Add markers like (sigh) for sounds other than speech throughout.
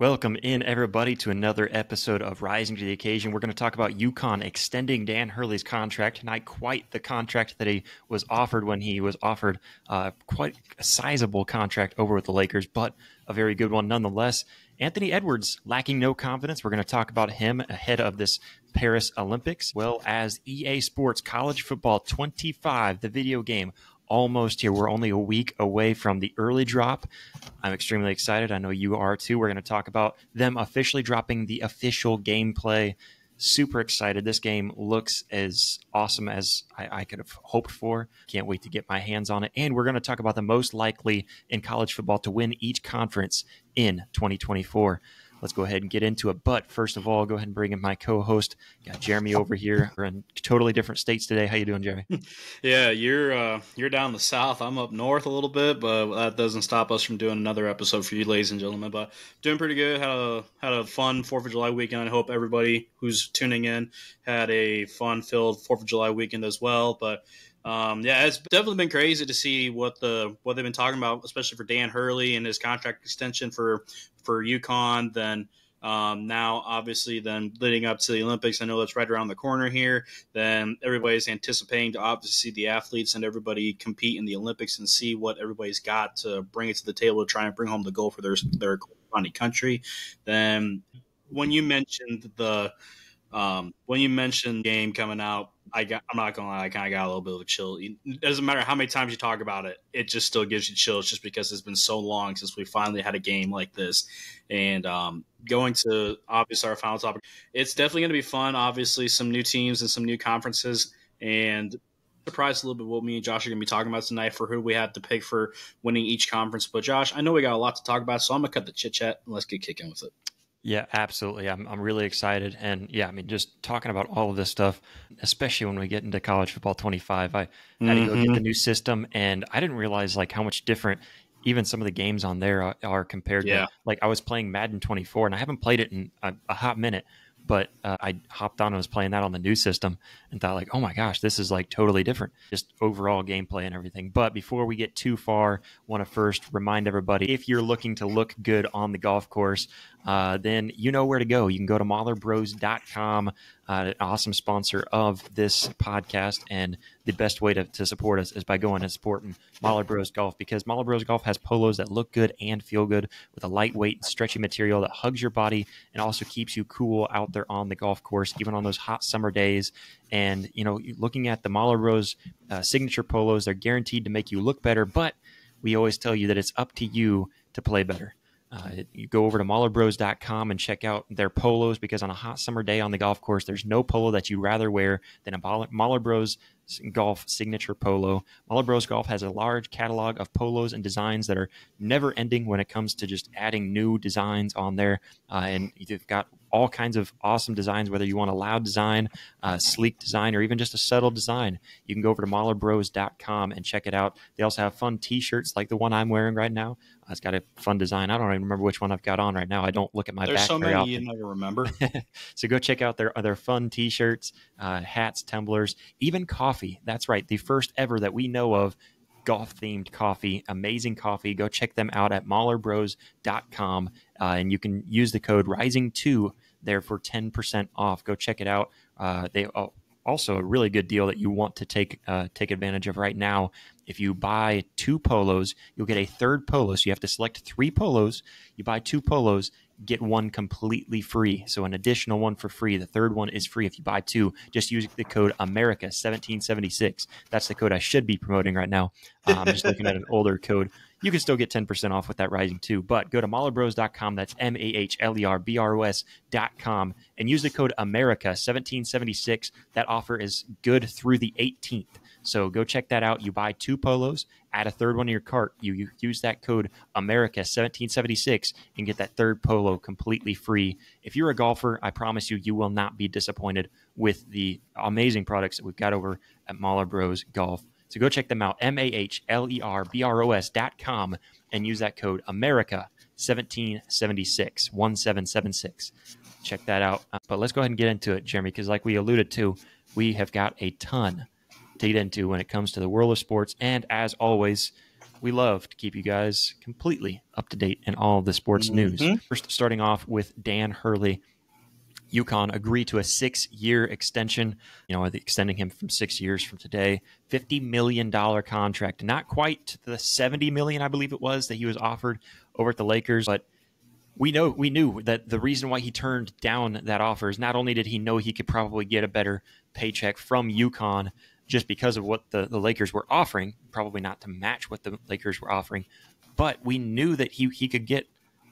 Welcome in, everybody, to another episode of Rising to the Occasion. We're going to talk about UConn extending Dan Hurley's contract. Not quite the contract that he was offered when he was offered uh, quite a sizable contract over with the Lakers, but a very good one nonetheless. Anthony Edwards lacking no confidence. We're going to talk about him ahead of this Paris Olympics, well as EA Sports College Football 25, the video game almost here. We're only a week away from the early drop. I'm extremely excited. I know you are too. We're going to talk about them officially dropping the official gameplay. Super excited. This game looks as awesome as I, I could have hoped for. Can't wait to get my hands on it. And we're going to talk about the most likely in college football to win each conference in 2024 let's go ahead and get into it. But first of all, go ahead and bring in my co-host. Got Jeremy over here. We're in totally different states today. How you doing, Jeremy? (laughs) yeah, you're uh, you're down the south. I'm up north a little bit, but that doesn't stop us from doing another episode for you, ladies and gentlemen. But doing pretty good. Had a had a fun Fourth of July weekend. I hope everybody who's tuning in had a fun filled Fourth of July weekend as well. But um, yeah, it's definitely been crazy to see what the what they've been talking about, especially for Dan Hurley and his contract extension for for UConn. Then um, now, obviously, then leading up to the Olympics, I know that's right around the corner here. Then everybody's anticipating to obviously see the athletes and everybody compete in the Olympics and see what everybody's got to bring it to the table to try and bring home the gold for their their country. Then when you mentioned the um, when you mentioned game coming out I got. I'm not gonna lie. I kind of got a little bit of a chill. It doesn't matter how many times you talk about it. It just still gives you chills, just because it's been so long since we finally had a game like this. And um, going to obviously our final topic, it's definitely going to be fun. Obviously, some new teams and some new conferences, and surprised a little bit what me and Josh are going to be talking about tonight for who we have to pick for winning each conference. But Josh, I know we got a lot to talk about, so I'm gonna cut the chit chat and let's get kicking with it. Yeah, absolutely. I'm, I'm really excited. And yeah, I mean, just talking about all of this stuff, especially when we get into college football 25, I mm-hmm. had to go get the mm-hmm. new system and I didn't realize like how much different even some of the games on there are, are compared yeah. to like I was playing Madden 24 and I haven't played it in a, a hot minute, but uh, I hopped on and was playing that on the new system and thought like, oh my gosh, this is like totally different, just overall gameplay and everything. But before we get too far, want to first remind everybody if you're looking to look good on the golf course, uh, then you know where to go. You can go to MahlerBros.com, uh, an awesome sponsor of this podcast. And the best way to, to support us is by going and supporting Mahler Bros Golf because Mahler Bros Golf has polos that look good and feel good with a lightweight, stretchy material that hugs your body and also keeps you cool out there on the golf course, even on those hot summer days. And, you know, looking at the Mahler Bros uh, signature polos, they're guaranteed to make you look better, but we always tell you that it's up to you to play better. Uh, you go over to MahlerBros.com and check out their polos because on a hot summer day on the golf course, there's no polo that you'd rather wear than a Mahler Bros Golf signature polo. Mahler Bros Golf has a large catalog of polos and designs that are never ending when it comes to just adding new designs on there. Uh, and you've got all kinds of awesome designs, whether you want a loud design, a sleek design, or even just a subtle design. You can go over to MahlerBros.com and check it out. They also have fun t shirts like the one I'm wearing right now. Uh, it's got a fun design. I don't even remember which one I've got on right now. I don't look at my There's back so very many often. you never remember. (laughs) so go check out their, other fun t shirts, uh, hats, tumblers, even coffee. That's right. The first ever that we know of golf themed coffee. Amazing coffee. Go check them out at mahlerbros.com uh, and you can use the code rising2 there for 10% off. Go check it out. Uh, they uh, also a really good deal that you want to take uh, take advantage of right now. If you buy two polos, you'll get a third polo. So you have to select three polos. You buy two polos, get one completely free. So an additional one for free. The third one is free if you buy two. Just use the code America 1776. That's the code I should be promoting right now. Uh, I'm just looking at an (laughs) older code. You can still get 10% off with that rising too. But go to mahlerbros.com. That's M A H L E R B R O S.com and use the code America 1776. That offer is good through the 18th. So go check that out. You buy two polos, add a third one to your cart. You, you use that code America1776 and get that third polo completely free. If you're a golfer, I promise you, you will not be disappointed with the amazing products that we've got over at Mahler Bros Golf. So go check them out, M A H L E R B R O S dot com, and use that code America 1776 1776. Check that out. Uh, but let's go ahead and get into it, Jeremy, because like we alluded to, we have got a ton to get into when it comes to the world of sports. And as always, we love to keep you guys completely up to date in all of the sports mm-hmm. news. First, starting off with Dan Hurley. UConn agreed to a six-year extension. You know, extending him from six years from today, fifty million dollar contract. Not quite the seventy million, I believe it was, that he was offered over at the Lakers, but we know we knew that the reason why he turned down that offer is not only did he know he could probably get a better paycheck from UConn, just because of what the, the Lakers were offering, probably not to match what the Lakers were offering. But we knew that he, he could get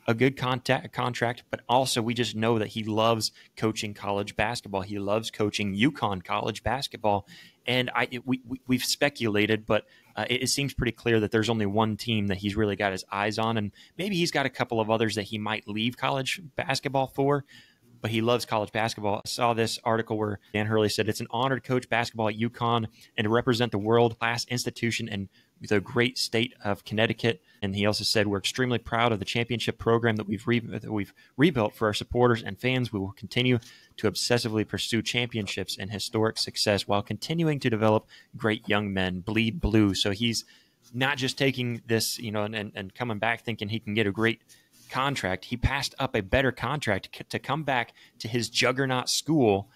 a good contact, contract, but also we just know that he loves coaching college basketball. He loves coaching UConn college basketball. And I we, we, have speculated, but uh, it, it, seems pretty clear that there's only one team that he's really got his eyes on. And maybe he's got a couple of others that he might leave college basketball for but he loves college basketball. I saw this article where Dan Hurley said it's an honor to coach basketball at UConn and to represent the world class institution and the great state of Connecticut. And he also said we're extremely proud of the championship program that we've re- that we've rebuilt for our supporters and fans. We will continue to obsessively pursue championships and historic success while continuing to develop great young men. Bleed blue. So he's not just taking this, you know, and, and coming back thinking he can get a great contract. He passed up a better contract to come back to his juggernaut school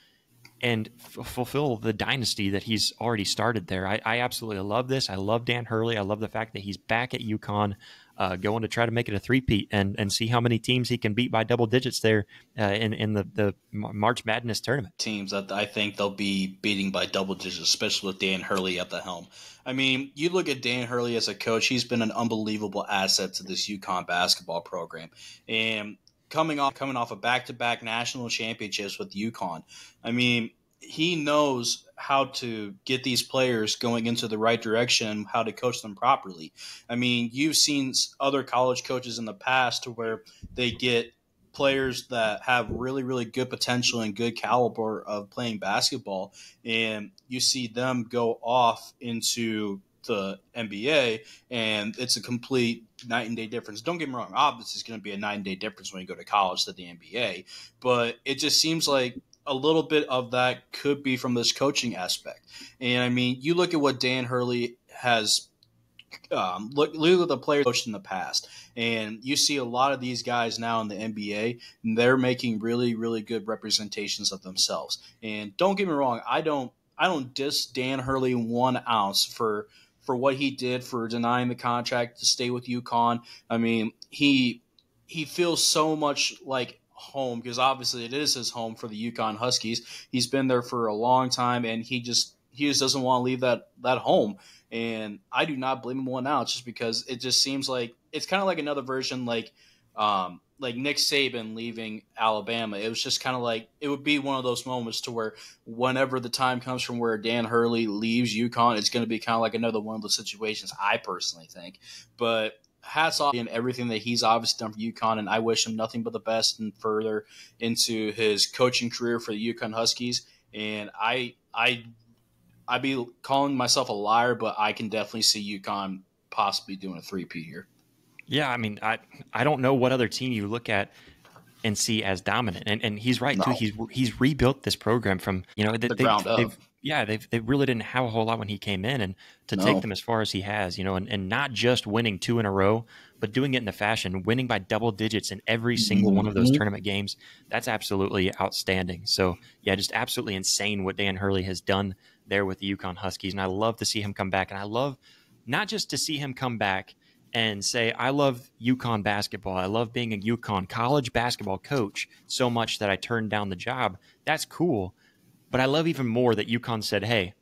and f- fulfill the dynasty that he's already started there. I, I, absolutely love this. I love Dan Hurley. I love the fact that he's back at UConn, uh, going to try to make it a three-peat and, and see how many teams he can beat by double digits there uh, in, in the, the March Madness tournament. Teams that I think they'll be beating by double digits, especially with Dan Hurley at the helm. I mean, you look at Dan Hurley as a coach, he's been an unbelievable asset to this UConn basketball program. And coming off coming off of back to back national championships with UConn, I mean, he knows how to get these players going into the right direction, and how to coach them properly. I mean, you've seen other college coaches in the past where they get players that have really, really good potential and good caliber of playing basketball, and you see them go off into the NBA, and it's a complete night and day difference. Don't get me wrong, obviously, it's going to be a night and day difference when you go to college to the NBA, but it just seems like a little bit of that could be from this coaching aspect. And I mean, you look at what Dan Hurley has um, look, look at the players coached in the past, and you see a lot of these guys now in the NBA, and they're making really, really good representations of themselves. And don't get me wrong, I don't, I don't diss Dan Hurley one ounce for for what he did for denying the contract to stay with UConn. I mean, he he feels so much like home because obviously it is his home for the UConn Huskies. He's been there for a long time, and he just he just doesn't want to leave that that home. And I do not blame him one ounce just because it just seems like it's kind of like another version like um, like Nick Saban leaving Alabama. It was just kind of like it would be one of those moments to where whenever the time comes from where Dan Hurley leaves UConn, it's going to be kind of like another one of those situations. I personally think, but hats off and everything that he's obviously done for UConn, and I wish him nothing but the best and further into his coaching career for the UConn Huskies. And I I I'd be calling myself a liar, but I can definitely see UConn possibly doing a three-peat here. Yeah, I mean, I I don't know what other team you look at and see as dominant, and and he's right no. too. He's he's rebuilt this program from you know they, the ground they, up. Yeah, they they really didn't have a whole lot when he came in, and to no. take them as far as he has, you know, and, and not just winning two in a row, but doing it in the fashion, winning by double digits in every single mm-hmm. one of those mm-hmm. tournament games. That's absolutely outstanding. So yeah, just absolutely insane what Dan Hurley has done there with the UConn Huskies. And I love to see him come back. And I love not just to see him come back and say, I love UConn basketball. I love being a UConn college basketball coach so much that I turned down the job. That's cool. But I love even more that UConn said, hey,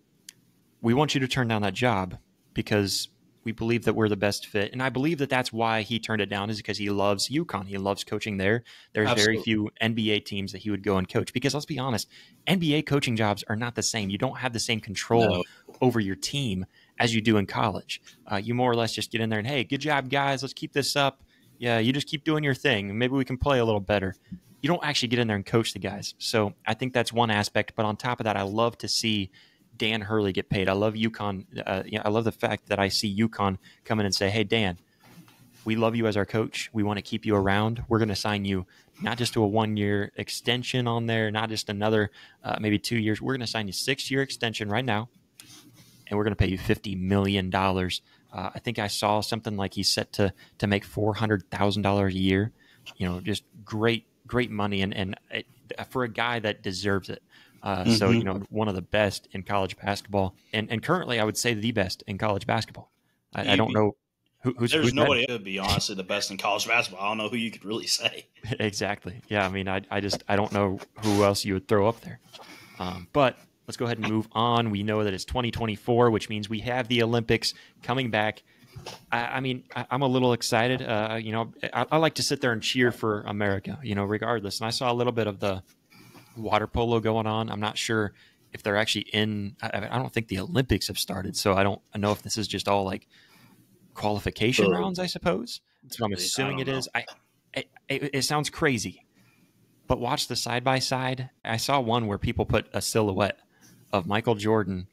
we want you to turn down that job because we believe that we're the best fit. And I believe that that's why he turned it down is because he loves UConn. He loves coaching there. There's Absolutely. very few NBA teams that he would go and coach because let's be honest, NBA coaching jobs are not the same. You don't have the same control no. over your team as you do in college. Uh, you more or less just get in there and, hey, good job, guys. Let's keep this up. Yeah, you just keep doing your thing. Maybe we can play a little better. You don't actually get in there and coach the guys. So I think that's one aspect. But on top of that, I love to see Dan Hurley get paid. I love UConn. Uh, you know, I love the fact that I see UConn come in and say, "Hey, Dan, we love you as our coach. We want to keep you around. We're going to sign you not just to a one-year extension on there, not just another uh, maybe two years. We're going to sign you six-year extension right now, and we're going to pay you fifty million dollars Uh, I think I saw something like he's set to to make four hundred thousand dollars a year. You know, just great great money, and and it, for a guy that deserves it. Uh, mm-hmm. So you know, one of the best in college basketball, and and currently I would say the best in college basketball. I, I don't know who, who's, There's who's nobody to be honestly the best in college basketball. I don't know who you could really say. (laughs) exactly. Yeah. I mean, I I just I don't know who else you would throw up there. Um, but let's go ahead and move on. We know that it's 2024, which means we have the Olympics coming back. I, I mean, I, am a little excited. Uh, you know, I, I, like to sit there and cheer for America. You know, regardless. And I saw a little bit of the water polo going on. I'm not sure if they're actually in. I, I don't think the Olympics have started, so I don't know if this is just all like qualification rounds. I suppose that's what I'm assuming it know. is. I it, it, it sounds crazy, but watch the side by side. I saw one where people put a silhouette of Michael Jordan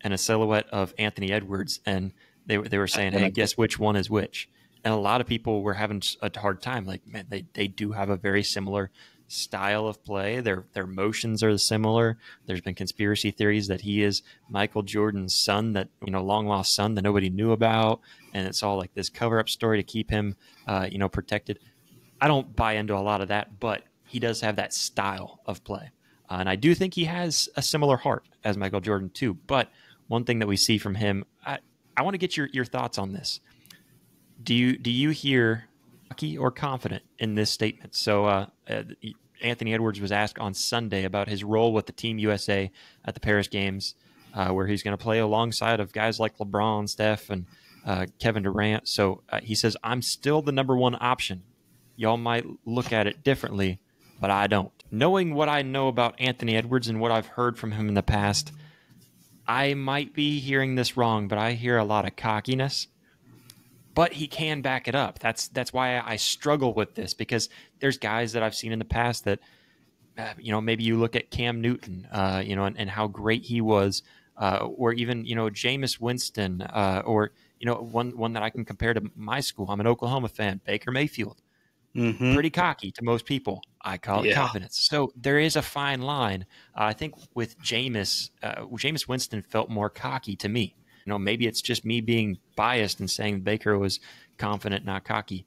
and a silhouette of Anthony Edwards, and they they were saying, "Hey, guess which one is which?" And a lot of people were having a hard time. Like, man, they they do have a very similar style of play. Their their motions are similar. There's been conspiracy theories that he is Michael Jordan's son, that you know, long lost son that nobody knew about, and it's all like this cover up story to keep him, uh, you know, protected. I don't buy into a lot of that, but he does have that style of play. Uh, and I do think he has a similar heart as Michael Jordan, too. But one thing that we see from him, I, I want to get your, your thoughts on this. Do you do you hear lucky or confident in this statement? So uh, uh, Anthony Edwards was asked on Sunday about his role with the Team USA at the Paris Games, uh, where he's going to play alongside of guys like LeBron, Steph, and uh, Kevin Durant. So uh, he says, "I'm still the number one option. Y'all might look at it differently, but I don't." knowing what I know about Anthony Edwards and what I've heard from him in the past, I might be hearing this wrong, but I hear a lot of cockiness. But he can back it up. That's that's why I struggle with this because there's guys that I've seen in the past that, uh, you know, maybe you look at Cam Newton, uh, you know, and, and, how great he was, uh, or even you know Jameis Winston, uh, or you know one one that I can compare to my school. I'm an Oklahoma fan, Baker Mayfield mm-hmm. pretty cocky to most people. I call it yeah. confidence. So there is a fine line. Uh, I think with Jameis, uh, Jameis Winston felt more cocky to me. You know, maybe it's just me being biased and saying Baker was confident, not cocky.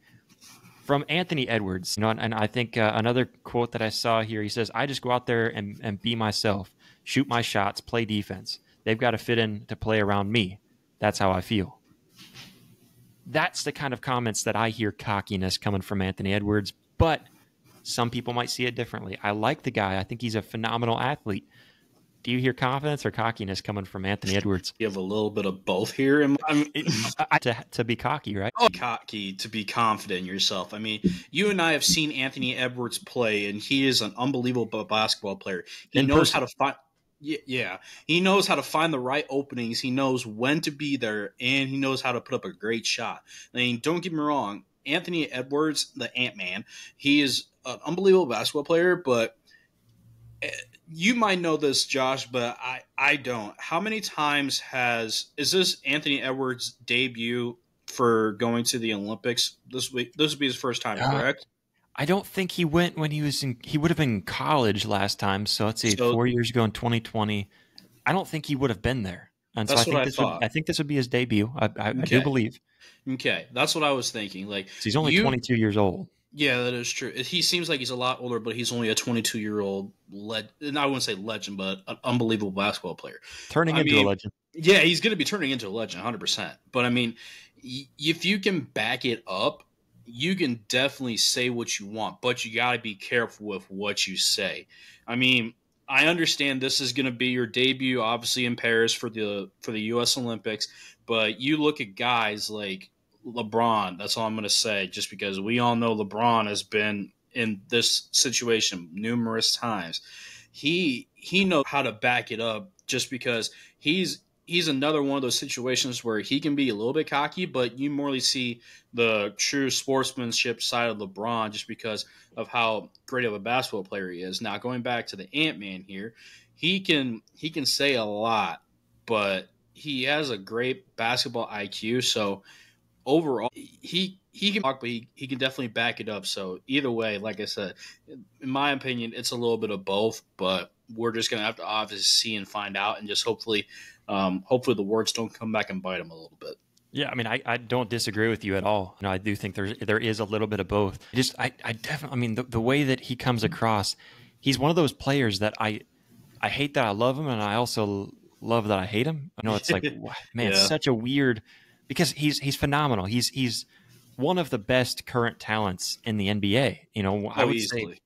From Anthony Edwards, you know, and, and I think uh, another quote that I saw here, he says, "I just go out there and, and be myself, shoot my shots, play defense. They've got to fit in to play around me. That's how I feel." That's the kind of comments that I hear cockiness coming from Anthony Edwards, but some people might see it differently. I like the guy. I think he's a phenomenal athlete. Do you hear confidence or cockiness coming from Anthony Edwards? You have a little bit of both here. Um, I mean, to, to be cocky, right? Oh, cocky, to be confident in yourself. I mean, you and I have seen Anthony Edwards play, and he is an unbelievable basketball player. He in knows person. how to find yeah, he knows how to find the right openings. He knows when to be there, and he knows how to put up a great shot. I mean, don't get me wrong, Anthony Edwards, the Ant Man, he is an unbelievable basketball player. But eh, you might know this, Josh, but I I don't. How many times has is this Anthony Edwards' debut for going to the Olympics this week? This would be his first time, uh, correct? I don't think he went when he was in. He would have been in college last time. So let's see, so, four years ago in 2020. I don't think he would have been there. And so I think this would. I think this would be his debut. I, I, okay. I do believe. Okay, that's what I was thinking. Like so he's only you, 22 years old. Yeah, that is true. He seems like he's a lot older, but he's only a 22 year old. Led, And I wouldn't say legend, but an unbelievable basketball player. Turning I into mean, a legend. Yeah, he's going to be turning into a legend, 100. percent But I mean, if you can back it up you can definitely say what you want, but you got to be careful with what you say. I mean, I understand this is going to be your debut, obviously in Paris for the for the U.S. Olympics, but you look at guys like LeBron. That's all I'm going to say, just because we all know LeBron has been in this situation numerous times. He he knows how to back it up, just because he's he's another one of those situations where he can be a little bit cocky, but you morely see the true sportsmanship side of LeBron just because of how great of a basketball player he is. Now going back to the Ant Man here, he can he can say a lot, but he has a great basketball IQ. So overall, he he can talk, but he, he can definitely back it up. So either way, like I said, in my opinion, it's a little bit of both, but we're just gonna have to obviously see and find out, and just hopefully um, hopefully the words don't come back and bite him a little bit. Yeah, I mean, I, I don't disagree with you at all. You know, I do think there's there is a little bit of both. Just I, I definitely, I mean, the, the way that he comes across, he's one of those players that I I hate that I love him, and I also love that I hate him. I know it's like, (laughs) man, yeah. such a weird because he's he's phenomenal. He's he's one of the best current talents in the NBA. You know, I oh, would easily. say,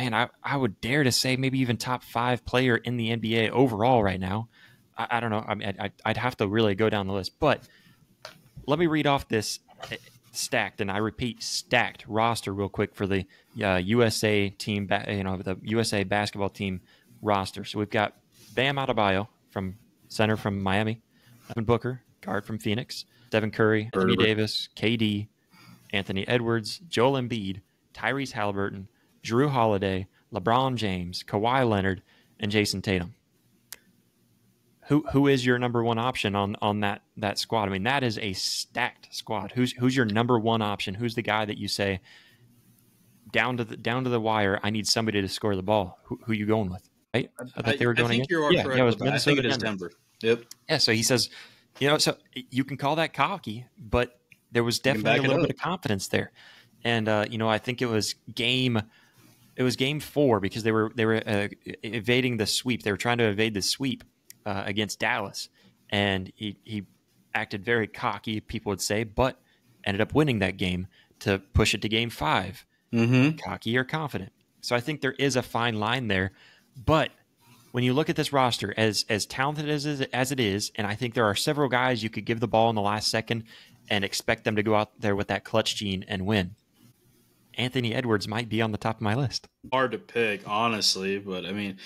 man, I, I would dare to say maybe even top five player in the NBA overall right now. I, I don't know. I mean, I, I'd have to really go down the list, but let me read off this eh, stacked, and I repeat, stacked roster real quick for the uh, USA team, you know, the USA basketball team roster. So we've got Bam Adebayo from center from Miami, Devin Booker, guard from Phoenix, Devin Curry, Anthony Davis, KD, Anthony Edwards, Joel Embiid, Tyrese Halliburton, Jrue Holiday, LeBron James, Kawhi Leonard, and Jayson Tatum. Who who is your number one option on on that that squad? I mean, that is a stacked squad. Who's who's your number one option? Who's the guy that you say down to the down to the wire? I need somebody to score the ball. Who, who you going with? Right? I, I, they were going I think you are yeah, correct. Yeah, it was I think it is Denver. Denver. Yep. Yeah. So he says, you know, so you can call that cocky, but there was definitely a little bit of confidence there. And uh, you know, I think it was game it was game four because they were they were uh, evading the sweep. They were trying to evade the sweep uh, against Dallas, and he he acted very cocky, people would say, but ended up winning that game to push it to game 5 mm-hmm. Cocky or confident. So I think there is a fine line there, but when you look at this roster, as as talented as as it is, and I think there are several guys you could give the ball in the last second and expect them to go out there with that clutch gene and win. Anthony Edwards might be on the top of my list. Hard to pick, honestly, but I mean,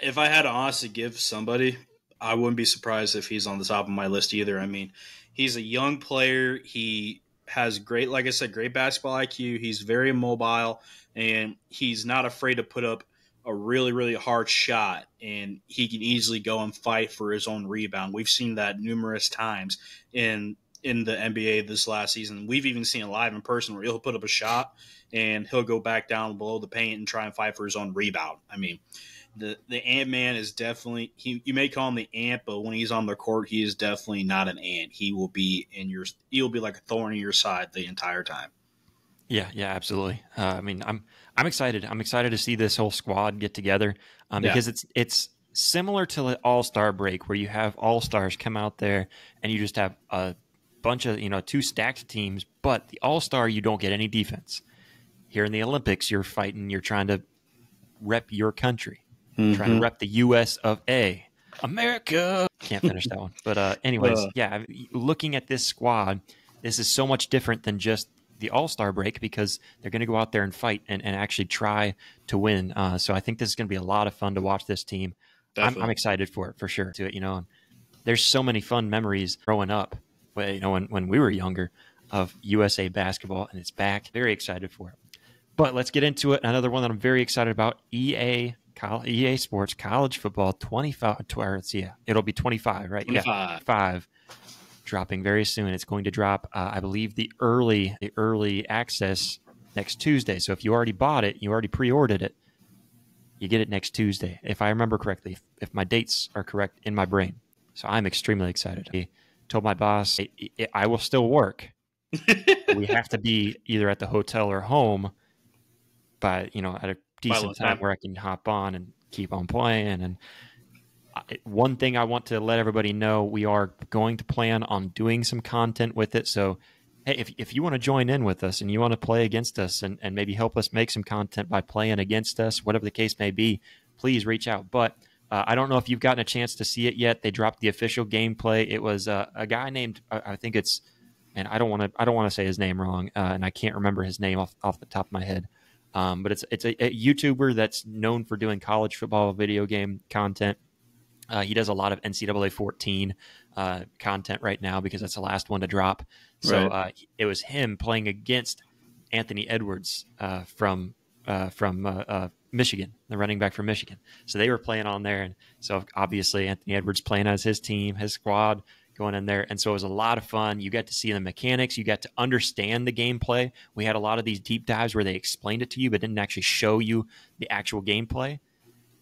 if I had to honestly give somebody, I wouldn't be surprised if he's on the top of my list either. I mean, he's a young player. He has great, like I said, great basketball IQ. He's very mobile, and he's not afraid to put up a really, really hard shot, and he can easily go and fight for his own rebound. We've seen that numerous times in in the NBA this last season. We've even seen it live in person where he'll put up a shot and he'll go back down below the paint and try and fight for his own rebound. I mean, the the Ant Man is definitely he. You may call him the Ant, but when he's on the court, he is definitely not an ant. He will be in your. He'll be like a thorn in your side the entire time. Yeah, yeah, absolutely. Uh, I mean, I'm I'm excited. I'm excited to see this whole squad get together um, yeah. because it's it's similar to the All Star break where you have All Stars come out there and you just have a bunch of you know two stacked teams, but the All Star you don't get any defense. Here in the Olympics, you're fighting. You're trying to rep your country, mm-hmm. trying to mm-hmm. rep the U.S. of A. America. Can't finish that one, but uh, anyways, uh. yeah. Looking at this squad, this is so much different than just the All Star break because they're going to go out there and fight and, and actually try to win. Uh, so I think this is going to be a lot of fun to watch this team. I'm, I'm, excited for it for sure. To it, you know, there's so many fun memories growing up you know, when, when we were younger of USA basketball, and it's back. Very excited for it. But let's get into it. Another one that I'm very excited about: EA EA Sports College Football 25. Or yeah, it'll be 25, right? 25. Yeah, five. Dropping very soon. It's going to drop, uh, I believe, the early the early access next Tuesday. So if you already bought it, you already pre-ordered it, you get it next Tuesday, if I remember correctly, if, if my dates are correct in my brain. So I'm extremely excited told my boss, I will still work. we have to be either at the hotel or home, but you know, at a decent uh, time, time where I can hop on and keep on playing. And uh, one thing I want to let everybody know, we are going to plan on doing some content with it. So, hey, if, if you want to join in with us and you want to play against us and, and maybe help us make some content by playing against us, whatever the case may be, please reach out. But uh, I don't know if you've gotten a chance to see it yet. They dropped the official gameplay. It was uh, a guy named I think it's, and I don't want to I don't want to say his name wrong, uh, and I can't remember his name off off the top of my head. Um, but it's it's a, a, YouTuber that's known for doing college football video game content. Uh, he does a lot of NCAA 14 uh, content right now because that's the last one to drop. So right. Uh, it was him playing against Anthony Edwards from from Michigan, the running back from Michigan. So they were playing on there. And so obviously Anthony Edwards playing as his team, his squad going in there. And so it was a lot of fun. You got to see the mechanics, you got to understand the gameplay. We had a lot of these deep dives where they explained it to you, but didn't actually show you the actual gameplay.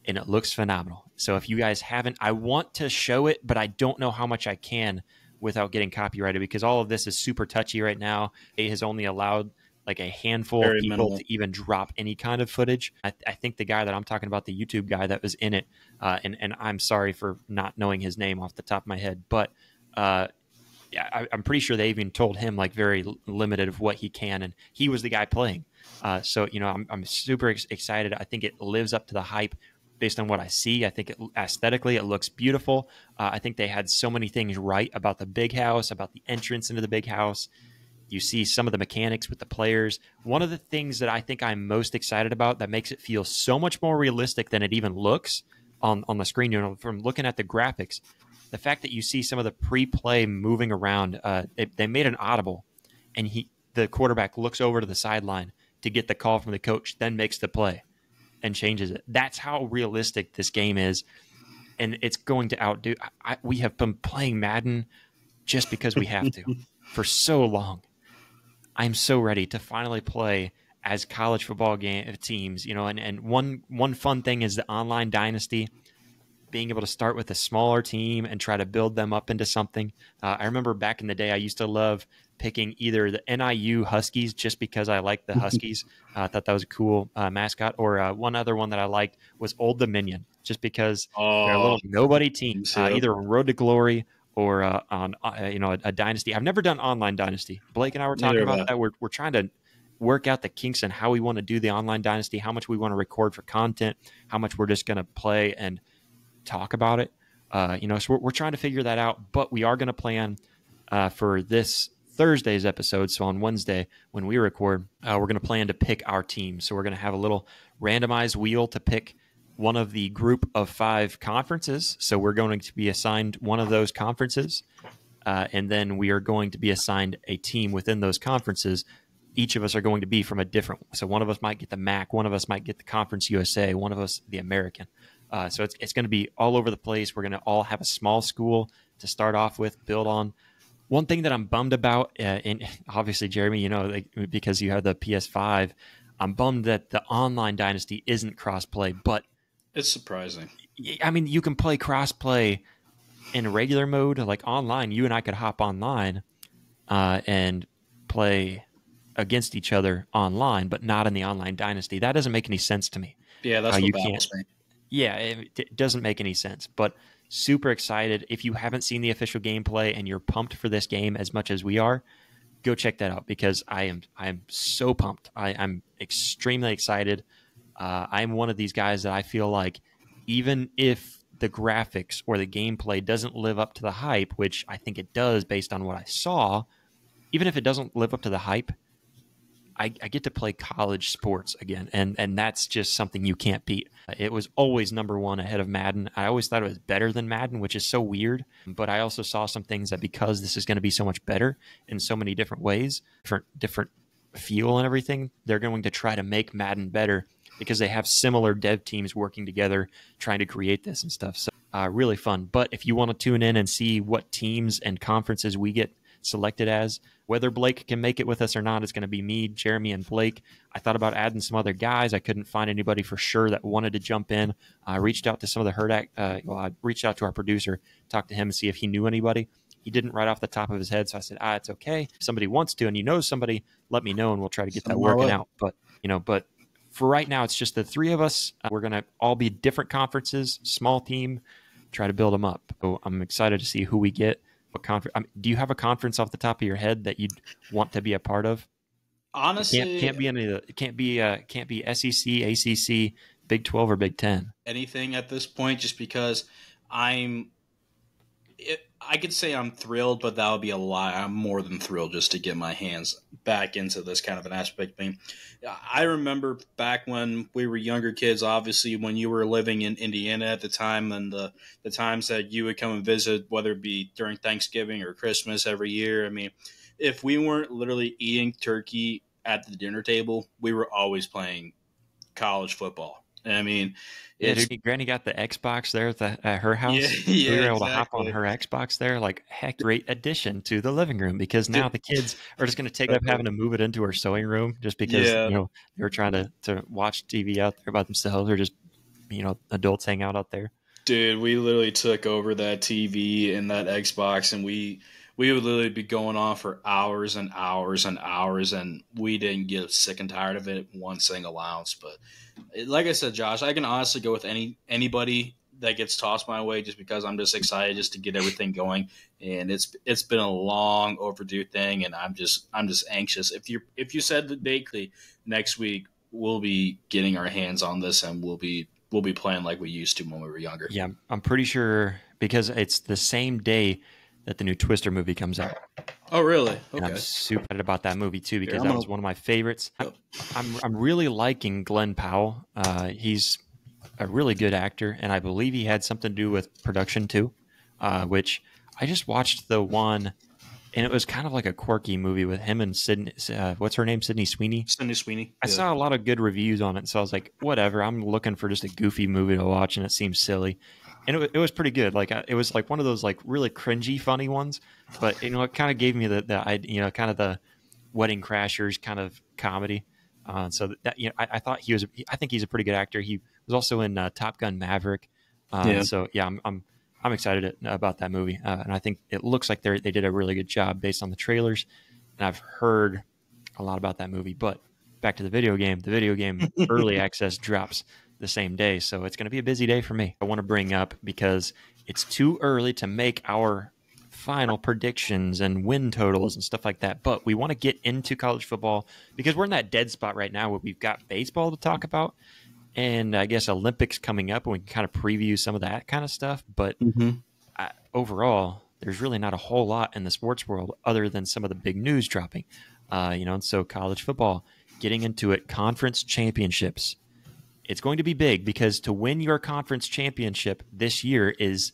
And it looks phenomenal. So if you guys haven't, I want to show it, but I don't know how much I can without getting copyrighted because all of this is super touchy right now. It has only allowed like a handful Very of people minimal. to even drop any kind of footage. I, I think the guy that I'm talking about, the YouTube guy that was in it, uh, and and I'm sorry for not knowing his name off the top of my head, but uh, yeah, I, I'm pretty sure they even told him like very limited of what he can, and he was the guy playing. Uh, so you know, I'm I'm super ex- excited. I think it lives up to the hype based on what I see. I think it, aesthetically it looks beautiful. Uh, I think they had so many things right about the big house, about the entrance into the big house. You see some of the mechanics with the players. One of the things that I think I'm most excited about that makes it feel so much more realistic than it even looks on, on the screen, you know, from looking at the graphics, the fact that you see some of the pre-play moving around, uh, they, they made an audible, and he the quarterback looks over to the sideline to get the call from the coach, then makes the play and changes it. That's how realistic this game is, and it's going to outdo. I, we have been playing Madden just because we have to (laughs) for so long. I'm so ready to finally play as college football game teams, you know, and, and one one fun thing is the online dynasty, being able to start with a smaller team and try to build them up into something. Uh, I remember back in the day, I used to love picking either the NIU Huskies just because I liked the (laughs) Huskies. uh, I thought that was a cool uh, mascot, or uh, one other one that I liked was Old Dominion, just because Oh, they're a little nobody team, uh, either on Road to Glory or uh, on uh, you know a, a dynasty. I've never done online dynasty. Blake and I were talking Neither about that. We're we're trying to work out the kinks and how we want to do the online dynasty, how much we want to record for content, how much we're just going to play and talk about it. Uh, you know, so we're, we're trying to figure that out. But we are going to plan uh, for this Thursday's episode. So on Wednesday when we record, uh, we're going to plan to pick our team. So we're going to have a little randomized wheel to pick one of the group of five conferences. So we're going to be assigned one of those conferences. Uh, and then we are going to be assigned a team within those conferences. Each of us are going to be from a different. So one of us might get the MAC, one of us might get the Conference USA, one of us the American. Uh, so it's it's going to be all over the place. We're going to all have a small school to start off with, build on. One thing that I'm bummed about, uh, and (laughs) obviously Jeremy, you know, like, because you have the PS5, I'm bummed that the online dynasty isn't crossplay, but it's surprising. I mean, you can play crossplay in regular mode, like online. You and I could hop online uh, and play against each other online, but not in the online dynasty. That doesn't make any sense to me. Yeah, that's How what you baffles me. Yeah, it, it doesn't make any sense. But super excited. If you haven't seen the official gameplay and you're pumped for this game as much as we are, go check that out because I am I am so pumped. I, I'm extremely excited. Uh, I'm one of these guys that I feel like even if the graphics or the gameplay doesn't live up to the hype, which I think it does based on what I saw, even if it doesn't live up to the hype, I, I get to play college sports again, and and that's just something you can't beat. It was always number one ahead of Madden. I always thought it was better than Madden, which is so weird. But I also saw some things that because this is going to be so much better in so many different ways, different different feel and everything, they're going to try to make Madden better because they have similar dev teams working together trying to create this and stuff. So uh, really fun. But if you want to tune in and see what teams and conferences we get selected as. Whether Blake can make it with us or not it's going to be me, Jeremy, and Blake. I thought about adding some other guys. I couldn't find anybody for sure that wanted to jump in. I reached out to some of the Hurrdat. Uh, well, I reached out to our producer, talked to him, and see if he knew anybody. He didn't right off the top of his head, so I said, "Ah, it's okay. If somebody wants to, and you know somebody, let me know, and we'll try to get that working away. out." But you know, but for right now, it's just the three of us. Uh, we're going to all be different conferences, small team, try to build them up. So I'm excited to see who we get. What conference? I mean, do you have a conference off the top of your head that you'd want to be a part of? Honestly, Can't can't be any of the can't be uh can't be SEC, ACC, Big Twelve, or Big Ten. anything at this point just because I'm. It, I could say I'm thrilled, but that would be a lie. I'm more than thrilled just to get my hands back into this kind of an aspect. Mean, I remember back when we were younger kids, obviously, when you were living in Indiana at the time, and the, the times that you would come and visit, whether it be during Thanksgiving or Christmas every year. I mean, if we weren't literally eating turkey at the dinner table, we were always playing college football. I mean, Yeah, dude, Granny got the Xbox there at, the, at her (laughs) house. Yeah, we were able to hop on her Xbox there. Like, heck, great addition to the living room because now the kids are just going to take up (laughs) having to move it into her sewing room just because Yeah. you know they were trying to to watch TV out there by themselves or just you know adults hang out out there. Dude, we literally took over that TV and that Xbox, and we we would literally be going on for hours and hours and hours, and we didn't get sick and tired of it one single ounce. But like I said, Josh, I can honestly go with any anybody that gets tossed my way just because I'm just excited just to get everything going. And it's it's been a long overdue thing, and I'm just I'm just anxious. If you if you said that Bakley next week we'll be getting our hands on this and we'll be we'll be playing like we used to when we were younger. Yeah, I'm pretty sure because it's the same day that the new Twister movie comes out. Oh, really? Okay. I'm super excited about that movie too because that was one of my favorites. I'm, I'm, I'm really liking Glen Powell. Uh, he's a really good actor, and I believe he had something to do with production too. Uh, which I just watched the one, and it was kind of like a quirky movie with him and Sydney. Uh, what's her name? Sydney Sweeney. Sydney Sweeney. I Yeah. saw a lot of good reviews on it, so I was like, whatever. I'm looking for just a goofy movie to watch, and it seems silly, and it, it was pretty good. Like it was like one of those like really cringy, funny ones, but you know, it kind of gave me the the you know kind of the Wedding Crashers kind of comedy. Uh, so that- that you know, I, I thought he was. I think he's a pretty good actor. He was also in uh, Top Gun Maverick. Uh, Yeah. So yeah, I'm. I'm I'm excited about that movie, uh, and I think it looks like they they did a really good job based on the trailers. And I've heard a lot about that movie. But back to the video game. The video game (laughs) early access drops the same day, so it's going to be a busy day for me. I want to bring up because it's too early to make our final predictions and win totals and stuff like that. But we want to get into college football because we're in that dead spot right now where we've got baseball to talk about. And I guess Olympics coming up, and we can kind of preview some of that kind of stuff. But Mhm. I, overall, there's really not a whole lot in the sports world other than some of the big news dropping. Uh, you know, and so college football, getting into it, conference championships. It's going to be big because to win your conference championship this year is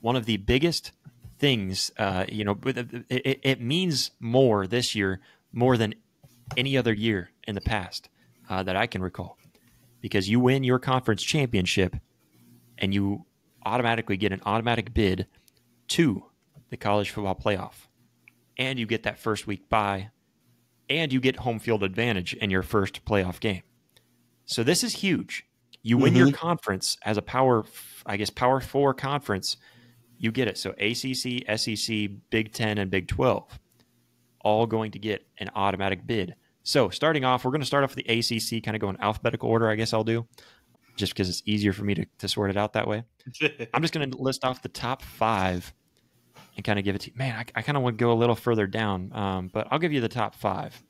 one of the biggest things. Uh, you know, it, it, means more this year, more than any other year in the past uh, that I can recall, because you win your conference championship and you automatically get an automatic bid to the college football playoff. And you get that first week bye, and you get home field advantage in your first playoff game. So this is huge. You win your conference as a power, I guess, power four conference. You get it. So ACC, SEC, Big Ten, and Big Twelve, all going to get an automatic bid. So starting off, we're going to start off with the ACC, kind of go in alphabetical order. I guess I'll do, just because it's easier for me to, to sort it out that way. (laughs) I'm just going to list off the top five and kind of give it to you. Man, I, I kind of want to go a little further down, um, but I'll give you the top five.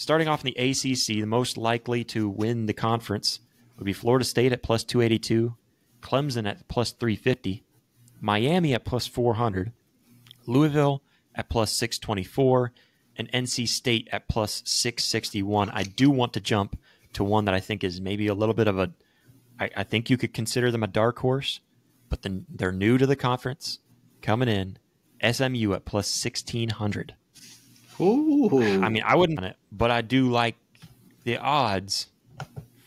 Starting off in the ACC, the most likely to win the conference would be Florida State at plus 282, Clemson at plus 350, Miami at plus 400, Louisville at plus 624, and NC State at plus 661. I do want to jump to one that I think is maybe a little bit of a I, I think you could consider them a dark horse, but then they're new to the conference, coming in. SMU at plus sixteen hundred. Ooh. I mean, I wouldn't, want it, but I do like the odds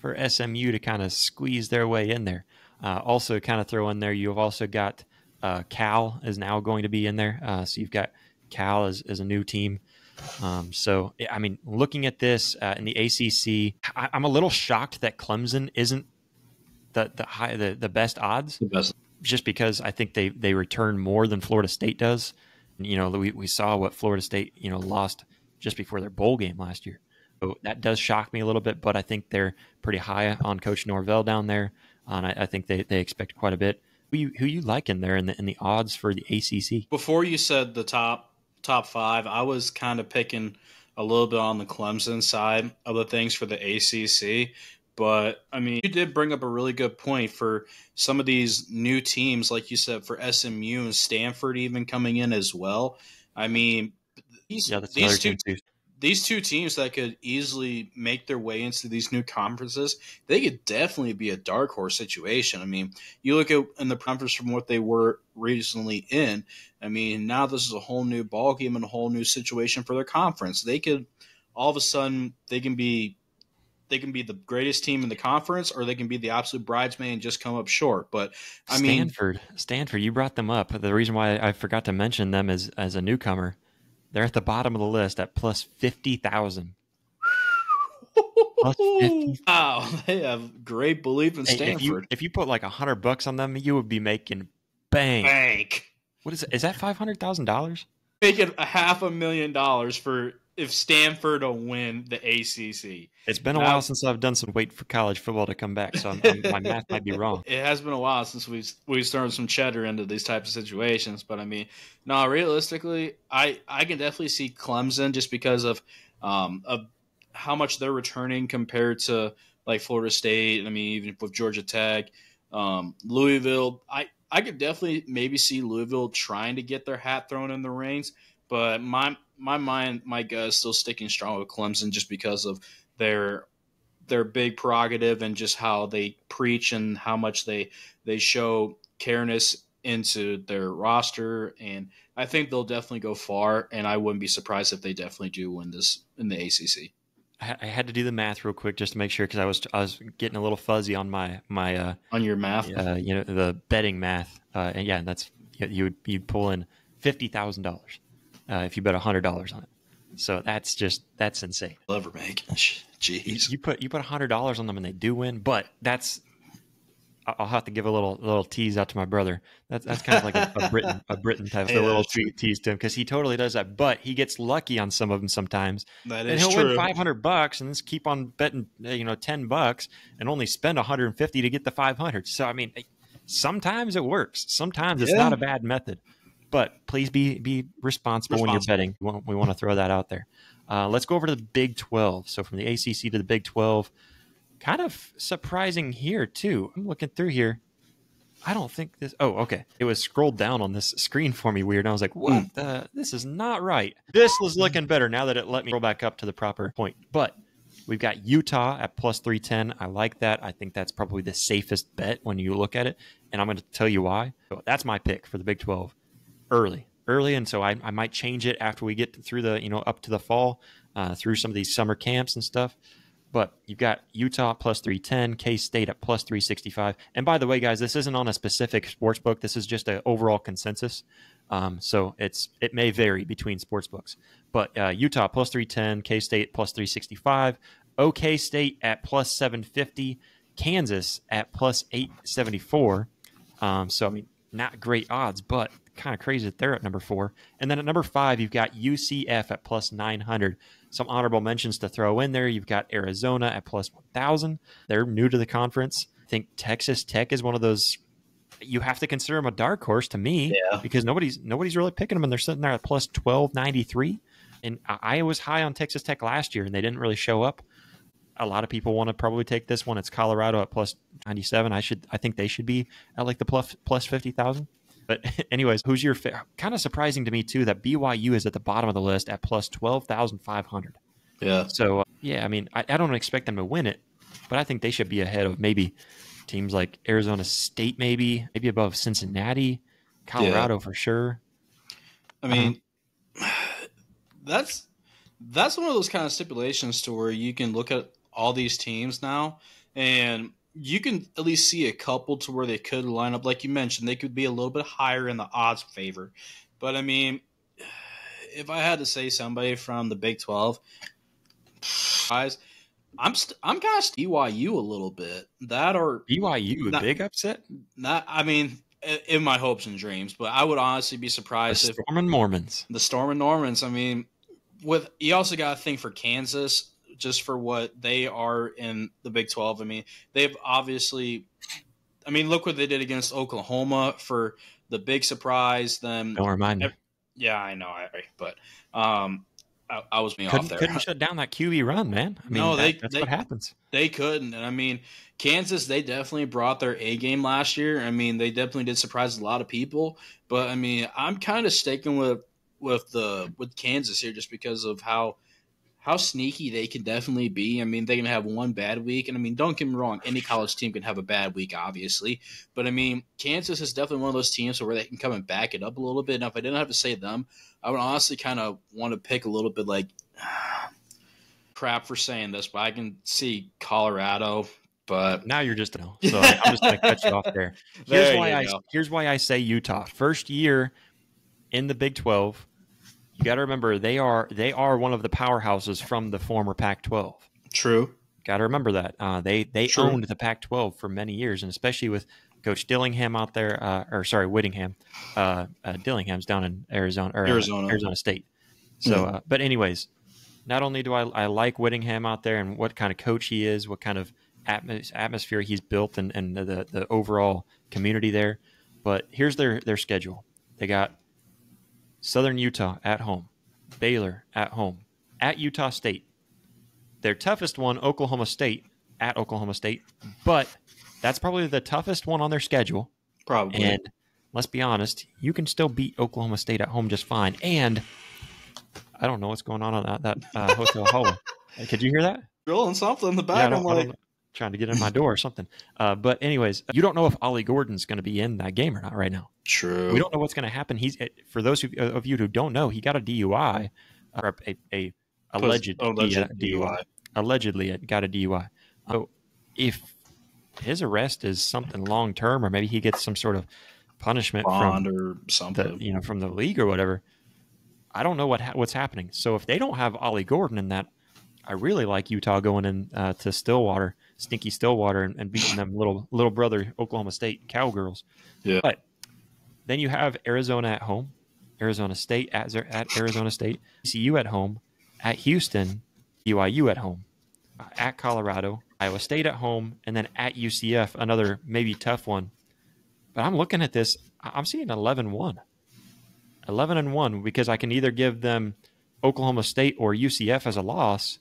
for SMU to kind of squeeze their way in there. Uh, also, kind of throw in there. You've also got uh, Cal is now going to be in there, uh, so you've got Cal as, as a new team. Um, so, I mean, looking at this uh, in the ACC, I, I'm a little shocked that Clemson isn't the the high the, the best odds the best. just because I think they they return more than Florida State does. And, you know, we, we saw what Florida State you know lost just before their bowl game last year. So that does shock me a little bit, but I think they're pretty high on Coach Norvell down there, and I, I think they, they expect quite a bit. Who you who you like in there in the in the odds for the ACC? Before you said the top top five, I was kind of picking a little bit on the Clemson side of the things for the ACC. But I mean, you did bring up a really good point for some of these new teams, like you said, for SMU and Stanford even coming in as well. I mean, these, Yeah, these two team these two teams that could easily make their way into these new conferences, they could definitely be a dark horse situation. I mean, you look at in the conference from what they were recently in. I mean, now this is a whole new ballgame and a whole new situation for their conference. They could all of a sudden they can be they can be the greatest team in the conference, or they can be the absolute bridesmaid and just come up short. But I mean, Stanford, Stanford, you brought them up. The reason why I forgot to mention them as as a newcomer, they're at the bottom of the list at plus fifty thousand. Plus 50. (laughs) wow, they have great belief in Stanford. if you if you put like a hundred bucks on them, you would be making bang. Bank. What is it? Is that five hundred thousand dollars? Making a half a million dollars for if Stanford will win the ACC. It's been a Now- while since I've done some wait for college football to come back, so I'm, I'm, my math might be (laughs) wrong. It has been a while since we've we've thrown some cheddar into these types of situations, but I mean, no, realistically, I I can definitely see Clemson just because of um of how much they're returning compared to like Florida State. I mean, even with Georgia Tech, um, Louisville, I I could definitely maybe see Louisville trying to get their hat thrown in the rings, but my my mind my gut is still sticking strong with Clemson just because of their their big prerogative and just how they preach and how much they they show careness into their roster. And I think they'll definitely go far and I wouldn't be surprised if they definitely do win this in the ACC. I, I had to do the math real quick just to make sure because I was I was getting a little fuzzy on my my uh, On your math, uh you know the betting math, uh, and yeah, that's you would you pull in fifty thousand dollars uh, if you bet hundred dollars on it. So that's just that's insane. Clever, make. (laughs) Jeez. You put you put hundred dollars on them and they do win, but that's I'll have to give a little little tease out to my brother. That's that's kind of like a, a Britain a Britain type Yeah, of little tease to him because he totally does that. But he gets lucky on some of them sometimes, That and is he'll win true. five hundred bucks and just keep on betting uh, you know ten bucks and only spend one hundred and fifty to get the five hundred. So I mean, sometimes it works. Sometimes it's Yeah. not a bad method. But please be be responsible, when you're betting. We want, we want to throw that out there. Uh, let's go over to the Big 12. So from the ACC to the Big 12, kind of surprising here too. I'm looking through here. I don't think this. Oh, okay. It was scrolled down on this screen for me weird. I was like, "What? the this is not right." This was looking better now that it let me roll back up to the proper point. But we've got Utah at plus three ten. I like that. I think that's probably the safest bet when you look at it, and I'm going to tell you why. So that's my pick for the Big 12 early, early, and so I, I might change it after we get through the you know up to the fall, uh, through some of these summer camps and stuff. But you've got Utah plus three ten, K State at plus three sixty five. And by the way, guys, this isn't on a specific sports book. This is just an overall consensus. Um, so it's it may vary between sports books. But uh, Utah plus three ten, K State plus three sixty five, OK State at plus seven fifty, Kansas at plus eight seventy four. Um, so I mean, not great odds, but kind of crazy that they're at number four. And then at number five, you've got UCF at plus nine hundred. Some honorable mentions to throw in there. You've got Arizona at plus one thousand. They're new to the conference. I think Texas Tech is one of those. You have to consider them a dark horse to me Yeah. because nobody's nobody's really picking them, and they're sitting there at plus twelve ninety three. And I I was high on Texas Tech last year, and they didn't really show up. A lot of people want to probably take this one. It's Colorado at plus ninety seven. I should, I think they should be at like the plus plus fifty thousand. But (laughs) anyways, who's your fa- kind of surprising to me too that BYU is at the bottom of the list at plus twelve thousand five hundred. Yeah. So uh, yeah, I mean, I, I don't expect them to win it, but I think they should be ahead of maybe teams like Arizona State, maybe maybe above Cincinnati, Colorado for sure. I mean, (sighs) that's that's one of those kind of stipulations to where you can look at all these teams now, and you can at least see a couple to where they could line up. Like you mentioned, they could be a little bit higher in the odds favor. But I mean, if I had to say somebody from the Big Twelve, guys, I'm st- I'm kind of BYU a little bit. That or BYU a Not- big upset. not. I mean, in my hopes and dreams, but I would honestly be The surprised if Storm and Mormons. the Storm and Mormons. I mean, with you also got to think for Kansas, just for what they are in the Big Twelve. I mean, they've obviously. I mean, look what they did against Oklahoma for the big surprise. Then, Don't remind me. yeah, I know, I, but um, I, I was me off Couldn't, there. couldn't shut down that QB run, man. I mean, No, that- they- that's they- what happens. They couldn't. And I mean, Kansas, they definitely brought their A game last year. I mean, they definitely did surprise a lot of people. But I mean, I'm kind of sticking with with the with Kansas here just because of how how sneaky they can definitely be. I mean, they can have one bad week, and I mean, don't get me wrong, any college team can have a bad week, obviously. But I mean, Kansas is definitely one of those teams where they can come and back it up a little bit. Now, if I didn't have to say them, I would honestly kind of want to pick a little bit like (sighs) crap for saying this, but I can see Colorado. But Now you're just no. So I'm just going to cut you off there. (laughs) Here's There why I go. here's why I say Utah. First year in the Big 12. You got to remember they are they are one of the powerhouses from the former Pac-12. true, Got to remember that uh, they they True. owned the Pac-12 for many years, and especially with Coach Dillingham out there, uh, or sorry, Whittingham. Uh, uh, Dillingham's down in Arizona, or, uh, Arizona. Arizona State. So, uh, but anyways, not only do I, I like Whittingham out there and what kind of coach he is, what kind of atmos- atmosphere he's built, and, and the the overall community there, but here's their their schedule. They got Southern Utah at home, Baylor at home, at Utah State. Their toughest one, Oklahoma State, at Oklahoma State, but that's probably the toughest one on their schedule. Probably. And let's be honest, you can still beat Oklahoma State at home just fine. And I don't know what's going on on that, that uh, hotel hallway. (laughs) Could you hear that? Drilling something in the back. don't- I'm I don't like. Trying to get in my door or something. Uh, but anyways, you don't know if Ollie Gordon's going to be in that game or not right now. true. We don't know what's going to happen. He's eh, for those of, of you who don't know, he got a DUI, or a, a, a alleged, alleged DUI, DUI. allegedly it got a DUI. So if his arrest is something long term, or maybe he gets some sort of punishment bond from or something. the you know from the league or whatever. I don't know what ha- what's happening. So if they don't have Ollie Gordon in that, I really like Utah going in uh, to Stillwater, stinky Stillwater, and, and beating them little little brother Oklahoma State cowgirls. Yeah. But then you have Arizona at home, Arizona State at, at Arizona State, CU at home, at Houston, UIU at home, uh, at Colorado, Iowa State at home, and then at UCF, another maybe tough one. But I'm looking at this, I'm seeing 11 1. 11 and 1 because I can either give them Oklahoma State or UCF as a loss.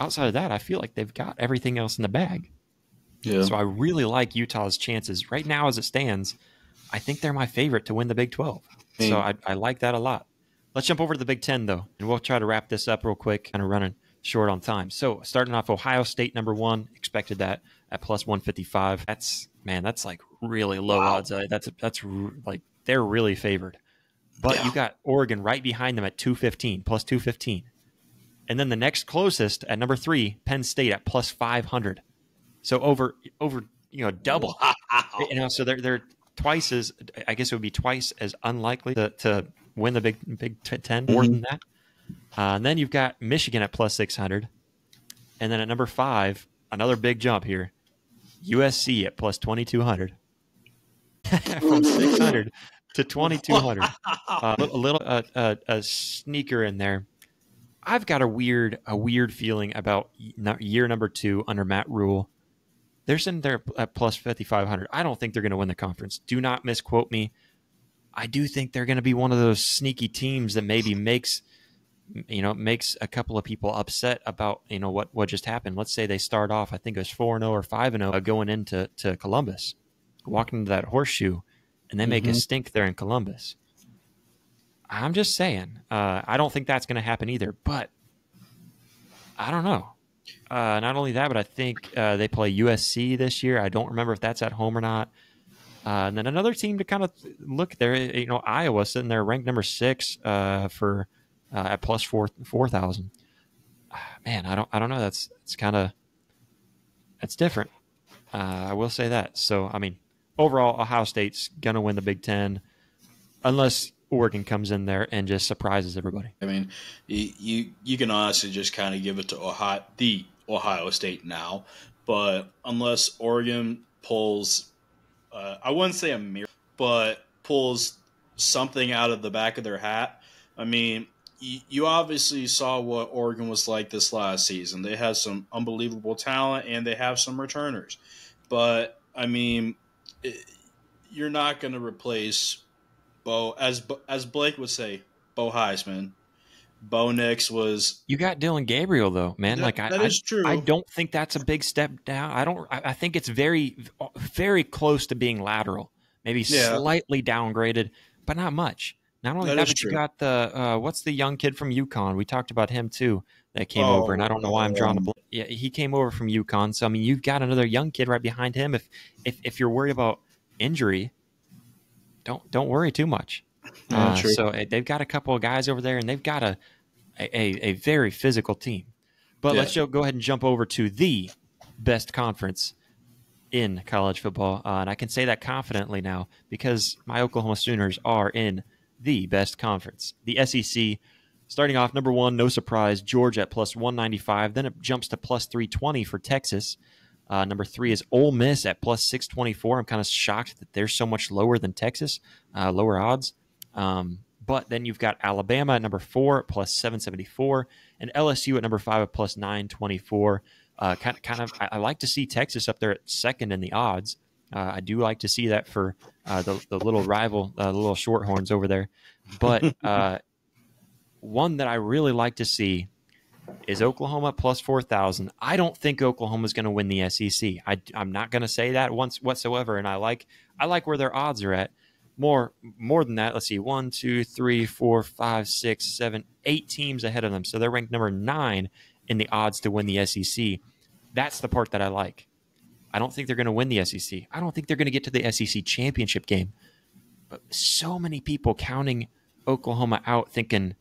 Outside of that, I feel like they've got everything else in the bag. yeah. So I really like Utah's chances right now as it stands. I think they're my favorite to win the Big 12. So I, I like that a lot. Let's jump over to the Big 10, though, and we'll try to wrap this up real quick, kind of running short on time. So starting off, Ohio State, number one, expected that at plus 155. That's, man, that's like really low Wow. odds. That's, that's like, they're really favored. But Yeah. you got Oregon right behind them at 215, plus 215. And then the next closest at number three, Penn State at plus 500. So over, over, you know, double. Wow. (laughs) You know, so they're they're twice as I guess it would be twice as unlikely to, to win the Big Big 10 more Mhm. than that. Uh, and then you've got Michigan at plus six hundred, and then at number five, another big jump here, USC at plus twenty two hundred, (laughs) from six hundred to twenty two hundred. (laughs) Uh, a little uh, uh, a sneaker in there. I've got a weird a weird feeling about year number two under Matt Rhule. They're sitting there at plus fifty five hundred. I don't think they're going to win the conference. Do not misquote me. I do think they're going to be one of those sneaky teams that maybe makes you know makes a couple of people upset about you know what what just happened. Let's say they start off, I think it was four and zero or five and zero going into to Columbus, walking into that horseshoe, and they make a Mhm. stink there in Columbus. I'm just saying. Uh, I don't think that's going to happen either. But I don't know. Uh, not only that, but I think uh, they play USC this year. I don't remember if that's at home or not. Uh, and then another team to kind of look there, you know, Iowa sitting there ranked number six uh, for uh, at plus four four thousand. Man, I don't I don't know. That's it's kind of that's different. I will say that. So I mean, overall, Ohio State's gonna win the Big Ten, unless Oregon comes in there and just surprises everybody. I mean, you you, can honestly just kind of give it to Ohio, the Ohio State now, but unless Oregon pulls, uh, I wouldn't say a mirror, but pulls something out of the back of their hat. I mean, you, obviously saw what Oregon was like this last season. They have some unbelievable talent and they have some returners, but I mean, it, you're not going to replace Bo as as Blake would say, Bo Heisman. Bo Nix was You got Dillon Gabriel though, man. That- like I, that I- true. I don't think that's a big step down. I don't. I, I think it's very, very close to being lateral. Maybe Yeah. slightly downgraded, but not much. Not only That that, is but you got the uh, what's the young kid from UConn? We talked about him too. That came Oh, over, and I don't know why I'm drawing a um, blank. Yeah, he came over from UConn. So I mean, you've got another young kid right behind him. If if if you're worried about injury, don't don't worry too much. Uh, so uh, they've got a couple of guys over there, and they've got a a, a, very physical team. But Yeah. let's go ahead and jump over to the best conference in college football, uh, and I can say that confidently now because my Oklahoma Sooners are in the best conference, the SEC. Starting off number one, no surprise, Georgia at plus one ninety five. Then it jumps to plus three twenty for Texas. Uh, number three is Ole Miss at plus 624. I'm kind of shocked that they're so much lower than Texas, uh, lower odds. Um, but then you've got Alabama at number four plus 774 and LSU at number five at plus 924. Uh, kind, kind of, I, I, like to see Texas up there at second in the odds. Uh, I do like to see that for uh, the, the little rival, uh, the little shorthorns over there. But (laughs) uh, one that I really like to see is Oklahoma plus 4,000. I don't think Oklahoma is going to win the SEC. I, am not going to say that once whatsoever. And I like I like where their odds are at. More more than that, let's see, one, two, three, four, five, six, seven, eight teams ahead of them. So they're ranked number nine in the odds to win the SEC. That's the part that I like. I don't think they're going to win the SEC. I don't think they're going to get to the SEC championship game. But so many people counting Oklahoma out, thinking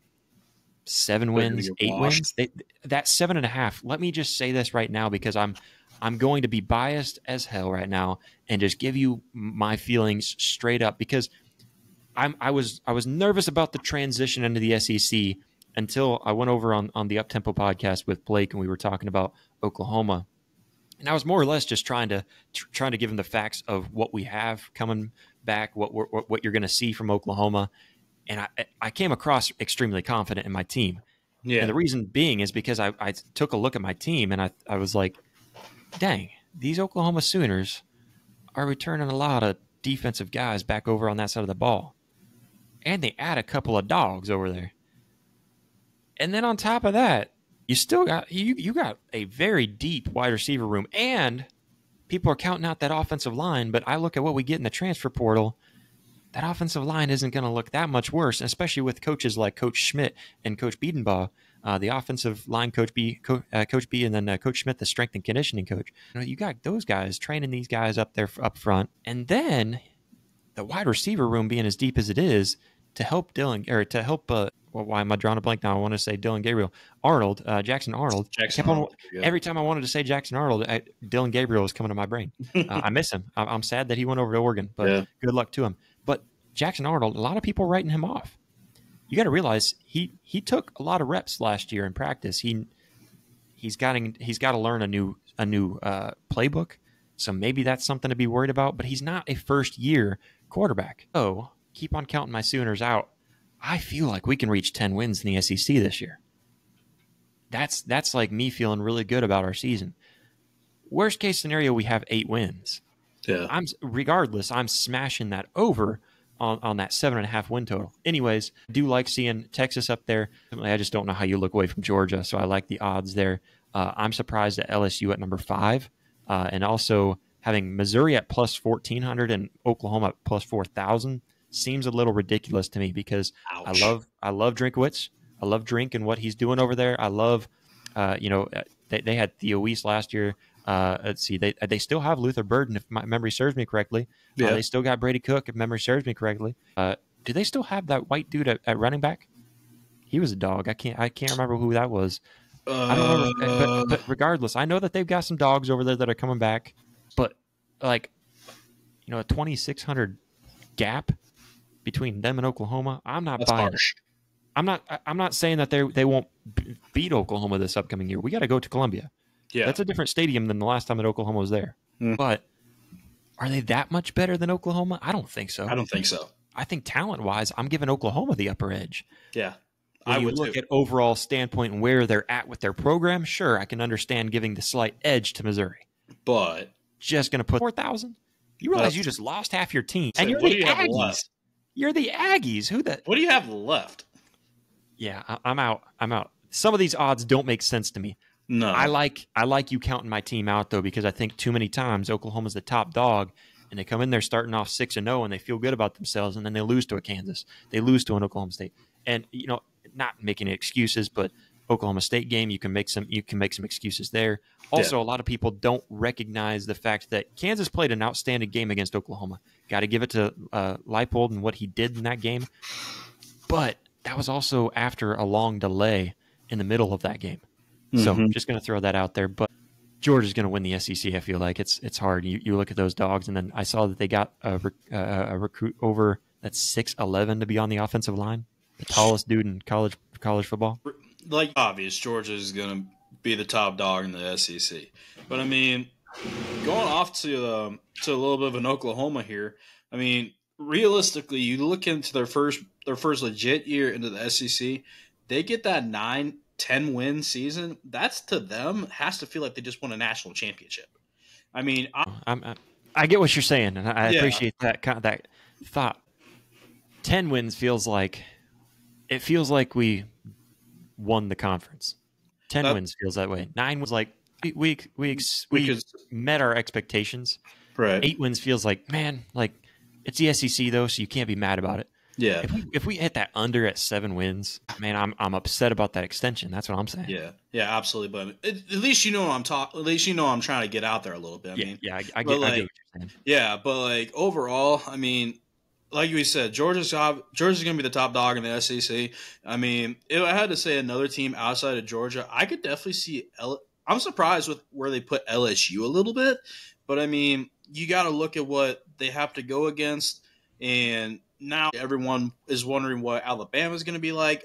seven wins, eight wins. They, that seven and a half. Let me just say this right now because I'm I'm going to be biased as hell right now and just give you my feelings straight up because I'm I was I was nervous about the transition into the SEC until I went over on on the Uptempo podcast with Blake and we were talking about Oklahoma. And I was more or less just trying to tr- trying to give him the facts of what we have coming back, what what, what you're going to see from Oklahoma, and I I came across extremely confident in my team. Yeah. And the reason being is because I, I took a look at my team and I, I was like, dang, these Oklahoma Sooners are returning a lot of defensive guys back over on that side of the ball. And they add a couple of dogs over there. And then on top of that, you still got you you got a very deep wide receiver room and people are counting out that offensive line, but I look at what we get in the transfer portal that offensive line isn't going to look that much worse, especially with coaches like Coach Schmidt and Coach Bedenbaugh, uh, the offensive line coach B, Co- uh, Coach B, and then uh, Coach Schmidt, the strength and conditioning coach. You, know, you got those guys training these guys up there up front, and then the wide receiver room being as deep as it is to help Dylan or to help. Uh, well, why am I drawing a blank now? I want to say Dillon Gabriel, Arnold, uh, Jackson Arnold. Jackson Arnold. On, yeah. Every time I wanted to say Jackson Arnold, I, Dillon Gabriel was coming to my brain. (laughs) Uh, I miss him. I, am sad that he went over to Oregon, but yeah. good luck to him. Jackson Arnold, a lot of people writing him off. You got to realize he he took a lot of reps last year in practice. He he's got he's got to learn a new a new uh, playbook. So maybe that's something to be worried about. But he's not a first year quarterback. Oh, keep on counting my Sooners out. I feel like we can reach ten wins in the SEC this year. That's that's like me feeling really good about our season. Worst case scenario, we have eight wins. Yeah. I'm regardless. I'm smashing that over on, on that seven and a half win total. Anyways, do like seeing Texas up there. I just don't know how you look away from Georgia, so I like the odds there. Uh, I'm surprised at LSU at number five, uh, and also having Missouri at plus fourteen hundred and Oklahoma at plus four thousand seems a little ridiculous to me because Ouch. I love I love Drinkwitz. I love Drink and what he's doing over there. I love, uh, you know, they, they had Theo Wease last year. Uh, let's see, they they still have Luther Burden, if my memory serves me correctly. Uh, yeah. Uh, they still got Brady Cook, if memory serves me correctly. Uh, do they still have that white dude at, at, running back? He was a dog. I can't I can't remember who that was. I don't remember. Uh, but, but regardless, I know that they've got some dogs over there that are coming back. But like, you know, a twenty six hundred gap between them and Oklahoma, I'm not That's buying. Harsh. I'm not. I'm not saying that they they won't beat Oklahoma this upcoming year. We got to go to Columbia. Yeah. That's a different stadium than the last time that Oklahoma was there. Mm. But are they that much better than Oklahoma? I don't think so. I don't think so. I think talent wise, I'm giving Oklahoma the upper edge. Yeah. When I would look too. at overall standpoint and where they're at with their program. Sure, I can understand giving the slight edge to Missouri. But just going to put 4,000? You realize you just lost half your team. and you're the you Aggies. You're the Aggies. Who the What do you have left? Yeah, I, I'm out. I'm out. Some of these odds don't make sense to me. No, I like I like you counting my team out though because I think too many times Oklahoma's the top dog and they come in there starting off six and zero oh and they feel good about themselves and then they lose to a Kansas, they lose to an Oklahoma State, and you know not making excuses, but Oklahoma State game you can make some you can make some excuses there. Also, yeah. a lot of people don't recognize the fact that Kansas played an outstanding game against Oklahoma. Got to give it to uh, Leipold and what he did in that game, but that was also after a long delay in the middle of that game. So mm-hmm. just going to throw that out there. But Georgia's going to win the SEC. I feel like it's it's hard. You, you look at those dogs, and then I saw that they got a, a recruit over that's six eleven to be on the offensive line, the tallest dude in college college football. Like obvious, Georgia is going to be the top dog in the SEC. But I mean, going off to um, to a little bit of an Oklahoma here. I mean, realistically, you look into their first their first legit year into the SEC, they get that nine 10 win season. That's to them has to feel like they just won a national championship. I mean, I, I'm, I get what you're saying, and I yeah. appreciate that that thought. Ten wins feels like it feels like we won the conference. Ten that, wins feels that way. Nine was like we we we, we, we met our expectations. Right. Eight wins feels like man, like it's the SEC though, so you can't be mad about it. Yeah. If we, if we hit that under at seven wins, man, I'm I'm upset about that extension. That's what I'm saying. Yeah. Yeah, absolutely. But at, at least you know I'm talking. At least you know I'm trying to get out there a little bit. I yeah, mean, yeah, I, I, get, like, I, get, what you're saying. Yeah, but like overall, I mean, like we said, Georgia's Georgia's going to be the top dog in the SEC. I mean, if I had to say another team outside of Georgia, I could definitely see. L- I'm surprised with where they put LSU a little bit, but I mean, you got to look at what they have to go against, and now everyone is wondering what Alabama is going to be like.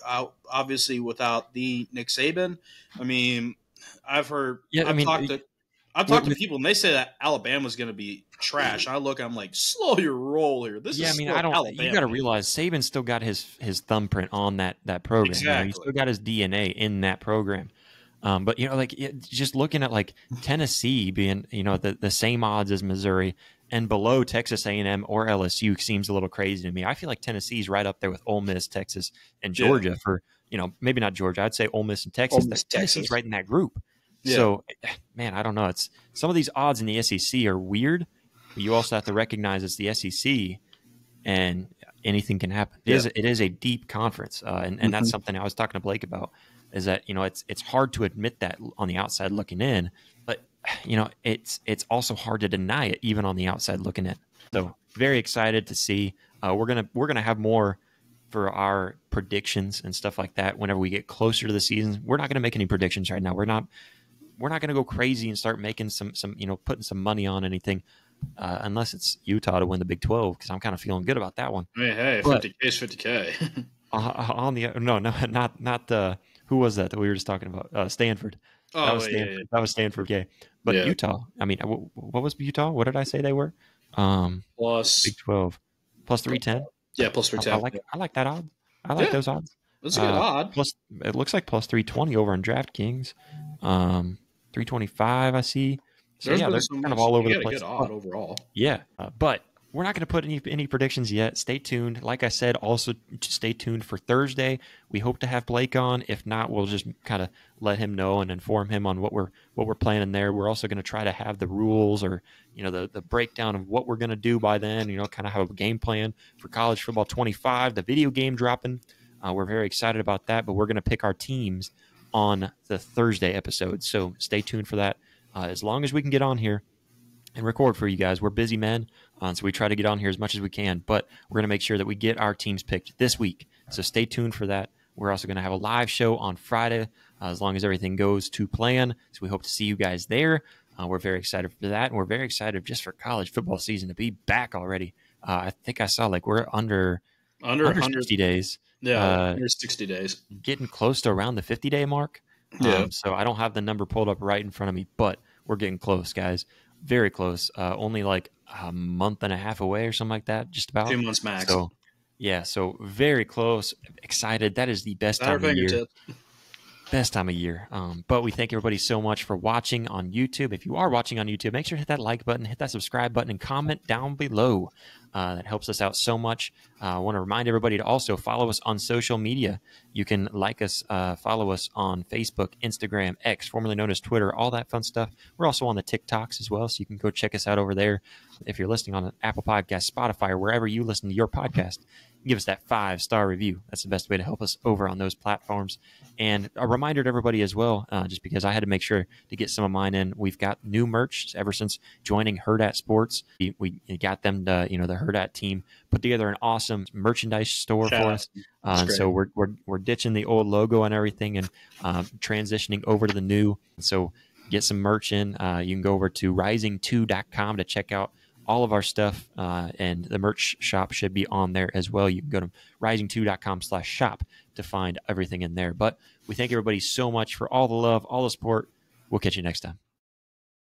Obviously, without the Nick Saban, I mean, I've heard. Yeah, I've I mean, talked to I've talked with, to people and they say that Alabama's going to be trash. I look, I'm like, slow your roll here. This yeah, is I mean, I don't. Alabama. You got to realize Saban still got his his thumbprint on that that program. Exactly. You know, he still got his DNA in that program. Um, but you know, like just looking at like Tennessee being, you know, the, the same odds as Missouri, and below Texas A&M or LSU seems a little crazy to me. I feel like Tennessee's right up there with Ole Miss, Texas, and Georgia yeah. for you know maybe not Georgia. I'd say Ole Miss and Texas. Miss, Tennessee's Texas. right in that group. Yeah. So, man, I don't know. It's some of these odds in the SEC are weird. But you also have to recognize it's the SEC, and anything can happen. It yeah. is it is a deep conference, uh, and and mm-hmm. that's something I was talking to Blake about. Is that you know it's it's hard to admit that on the outside looking in, but you know, it's it's also hard to deny it even on the outside looking in. So very excited to see. Uh, we're gonna we're gonna have more for our predictions and stuff like that whenever we get closer to the season. We're not gonna make any predictions right now. We're not we're not gonna go crazy and start making some some you know putting some money on anything. Uh, unless it's Utah to win the Big Twelve, because I'm kind of feeling good about that one. Hey, hey, fifty k is fifty k. Uh, on the no, no, (laughs) not not the who was that that we were just talking about? Uh, Stanford. Oh, that was Stanford. Yeah, yeah. That was Stanford. Yeah, but yeah. Utah. I mean, what was Utah? What did I say they were? Um, plus Big Twelve, plus three ten. Yeah, plus three ten. I, I, like I like that odd. I like those odds. That's a good uh, odd. Plus, it looks like plus three twenty over on DraftKings. Um, three twenty five. I see. So There's yeah, they're kind of all over the place. good odd overall. Yeah, uh, but we're not going to put any any predictions yet. Stay tuned. Like I said, also stay tuned for Thursday. We hope to have Blake on. If not, we'll just kind of let him know and inform him on what we're what we're planning there. We're also going to try to have the rules or you know the the breakdown of what we're going to do by then. You know, kind of have a game plan for college football 25, the video game dropping. Uh, we're very excited about that, but we're going to pick our teams on the Thursday episode. So stay tuned for that. Uh, as long as we can get on here and record for you guys. We're busy men, uh, so we try to get on here as much as we can, but we're going to make sure that we get our teams picked this week. So stay tuned for that. We're also going to have a live show on Friday uh, as long as everything goes to plan. So we hope to see you guys there. Uh, we're very excited for that, and we're very excited just for college football season to be back already. Uh, I think I saw like we're under under, under 60 days. Yeah, uh, under 60 days. Getting close to around the 50 day mark. Yeah. Um, so I don't have the number pulled up right in front of me, but we're getting close, guys very close. Uh, only like a month and a half away or something like that, just about two months max. So yeah, so very close. Excited. That is the best time of year. Best time of year. Um, but we thank everybody so much for watching on YouTube. If you are watching on YouTube, make sure to hit that like button, hit that subscribe button, and comment down below. Uh, that helps us out so much. Uh, I want to remind everybody to also follow us on social media. You can like us, uh, follow us on Facebook, Instagram, X, formerly known as Twitter, all that fun stuff. We're also on the TikToks as well, so you can go check us out over there. If you're listening on Apple Podcast, Spotify, or wherever you listen to your podcast, give us that five star review. That's the best way to help us over on those platforms. And a reminder to everybody as well, uh, just because I had to make sure to get some of mine in. We've got new merch ever since joining Hurrdat Sports. We, we got them, to, you know, the Hurrdat team put together an awesome merchandise store Shout for us. Uh, so we're, we're, we're ditching the old logo and everything and uh, transitioning over to the new. So get some merch in. Uh, you can go over to risingto.com to check out all of our stuff uh, and the merch shop should be on there as well. You can go to risingto.com slash shop to find everything in there. But we thank everybody so much for all the love, all the support. We'll catch you next time.